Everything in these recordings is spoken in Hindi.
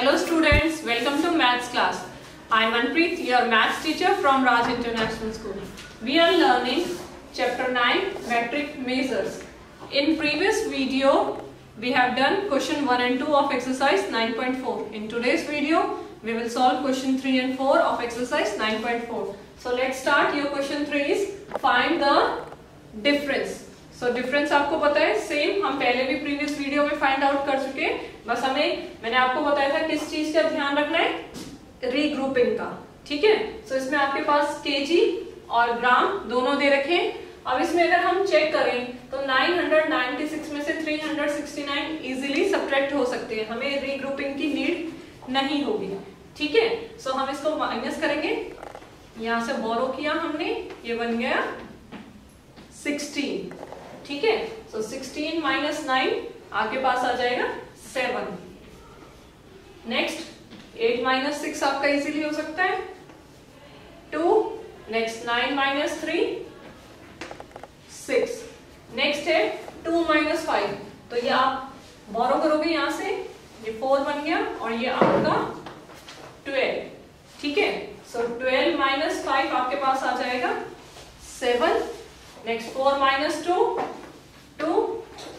Hello students, welcome to maths class. I am Manpreet, your maths teacher from Raj International School. We are learning chapter 9 metric measures. In previous video, we have done question 1 and 2 of exercise 9.4. In today's video, we will solve question 3 and 4 of exercise 9.4. So let's start. Your question 3 is find the difference. So so, difference आपको पता है सेम हम पहले भी प्रीवियस वीडियो में फाइंड आउट कर चुके बस हमें, मैंने आपको बताया था किस चीज़ का ध्यान रखना है। रीग्रुपिंग का, ठीक है? सो इसमें आपके पास केजी और ग्राम दोनों दे रखे अब इसमें अगर हम चेक करें तो 996 में से 369 इजीली सब्ट्रैक्ट हो सकते हैं। हमें रीग्रुपिंग की नीड नहीं होगी, ठीक है? सो हम इसको माइनस करेंगे। यहाँ से बोरो किया हमने, ये बन गया 16 ठीक है? सो 16 माइनस नाइन आपके पास आ जाएगा seven next eight minus six आपका इजीली हो सकता है. Two next nine minus three six next है टू माइनस फाइव तो ये आप बोरो करोगे यहाँ से, ये फोर बन गया और ये आपका 12 ठीक है? सो 12 माइनस फाइव आपके पास आ जाएगा seven next four minus two two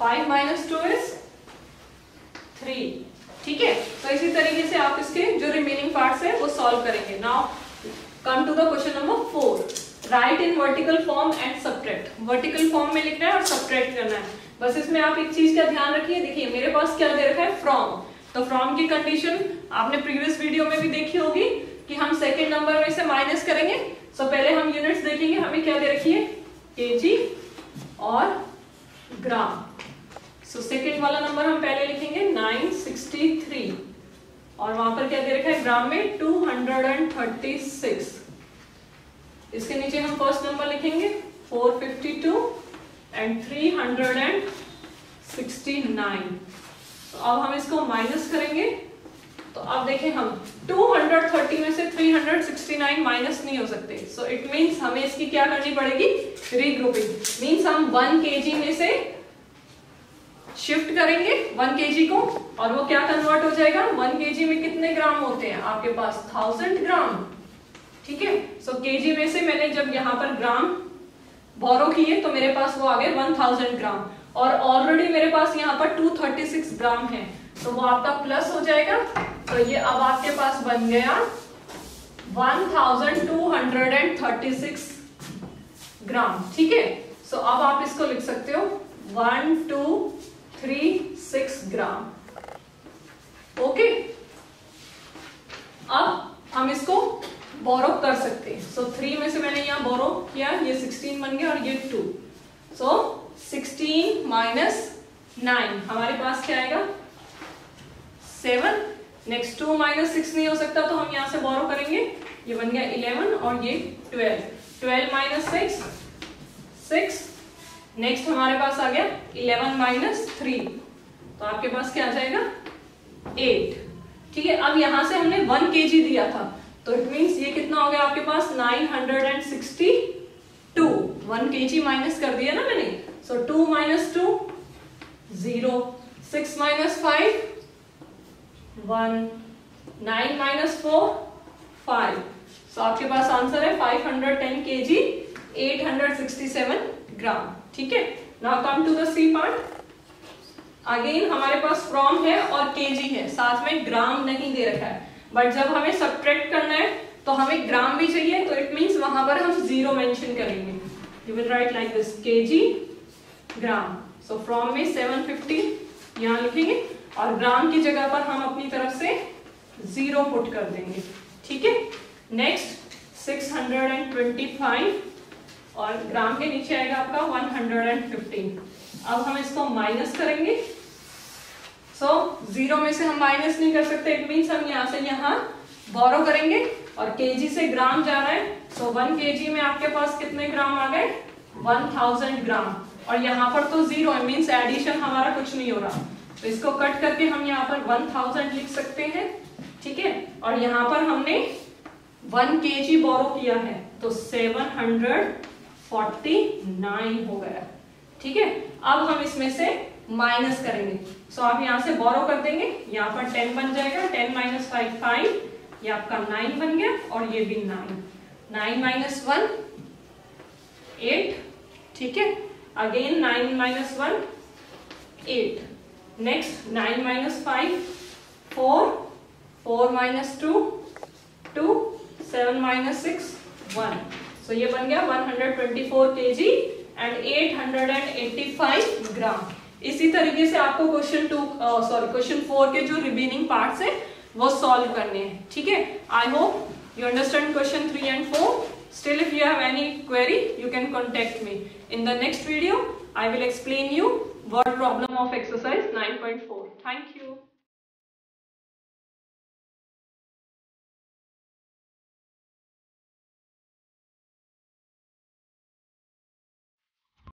five minus two is three ठीक है? तो इसी तरीके से आप इसके जो रिमेनिंग पार्ट है वो सॉल्व करेंगे। Now come to the question number four write in vertical form and subtract vertical form में लिखना है और सब्ट्रैक्ट करना है। बस इसमें आप एक चीज़ का ध्यान रखिए। देखिए मेरे पास क्या दे रखा है? फ्रॉम तो फ्रॉम की कंडीशन आपने प्रीवियस वीडियो में भी देखी होगी कि हम सेकेंड नंबर में से माइनस करेंगे। सो so, पहले हम यूनिट्स देखेंगे। हमें क्या दे रखी है? केजी और ग्राम सो so, सेकेंड वाला नंबर हम पहले लिखेंगे 963 और वहाँ पर क्या दे रखा है? ग्राम में 236 इसके नीचे हम फ़र्स्ट नंबर लिखेंगे 452 एंड 369 तो अब हम इसको माइनस करेंगे। तो अब देखें हम 230 में से 369 माइनस नहीं हो सकते। सो इट मींस हमें इसकी क्या करनी पड़ेगी? रीग्रुपिंग मींस हम 1 केजी में से शिफ्ट करेंगे 1 केजी को और वो क्या कन्वर्ट हो जाएगा? 1 केजी में कितने ग्राम होते हैं? आपके पास 1000 ग्राम। ठीक है? सो केजी में से मैंने जब यहाँ पर ग्राम बोरो किए तो मेरे पास वो आ गए 1000 ग्राम। और ऑलरेडी मेरे पास यहाँ पर 236 ग्राम है। तो वो आपका प्लस हो जाएगा। तो ये अब आपके पास बन गया 1236 ग्राम। ठीक है? सो अब आप इसको लिख सकते हो। One two three six gram. Okay अब हम इसको बोरो कर सकते हैं। सो so, थ्री में से मैंने यहाँ बोरो किया ये सिक्सटीन बन गया और ये two so sixteen minus nine हमारे पास क्या आएगा? Seven next two minus six नहीं हो सकता तो हम यहाँ से बोरो करेंगे। ये बन गया इलेवन और ये twelve twelve minus six six next हमारे पास आ गया इलेवन माइनस थ्री तो आपके पास क्या आ जाएगा? एट ठीक है, अब यहाँ से हमने वन के दिया था. तो इट मीन्स ये कितना हो गया आपके पास? Nine hundred and sixty two one K G minus कर दिया ना मैंने. So two minus two zero six minus five one nine minus four five so आपके पास आंसर है five hundred ten K G eight hundred sixty seven gram ठीक है? Now come to the C part again हमारे पास फ्रॉम है और केजी है। साथ में ग्राम नहीं दे रखा है। बट जब हमें सब्ट्रैक्ट करना है तो हमें ग्राम भी चाहिए तो इट मींस वहाँ पर हम ज़ीरो मेंशन करेंगे। You will write like this KG gram so from में 750 यहाँ लिखेंगे और ग्राम की जगह पर हम अपनी तरफ़ से ज़ीरो पुट कर देंगे। ठीक है? नेक्स्ट 625 और ग्राम के नीचे आएगा आपका 115 अब हम इसको माइनस करेंगे. सो so, ज़ीरो में से हम माइनस नहीं कर सकते. इट मीन्स हम यहाँ से यहाँ बोरो करेंगे और केजी से ग्राम जा रहा है. सो वन केजी में आपके पास कितने ग्राम आ गए? 1000 ग्राम. और यहाँ पर तो ज़ीरो मीन्स एडिशन हमारा कुछ नहीं हो रहा. तो इसको कट करके हम यहाँ पर 1000 लिख सकते हैं. ठीक है? और यहाँ पर हमने वन के जी बोरो किया है. तो 749 हो गया। ठीक है? अब हम इसमें से माइनस करेंगे। सो so, आप यहाँ से बोरो कर देंगे यहाँ पर टेन बन जाएगा। टेन माइनस फाइव फाइव ये आपका नाइन बन गया और ये भी nine nine minus one eight ठीक है? Again nine minus one eight next nine minus five four four minus two two seven minus six one so ये बन गया 124 केजी एंड 885 ग्राम इसी तरीके से आपको question two sorry question four के जो रिमेनिंग पार्ट्स है, वो सॉल्व करने हैं। ठीक है? I hope you understand question three and four still if you have any query you can contact me in the next video I will explain you word problem of exercise 9.4 thank you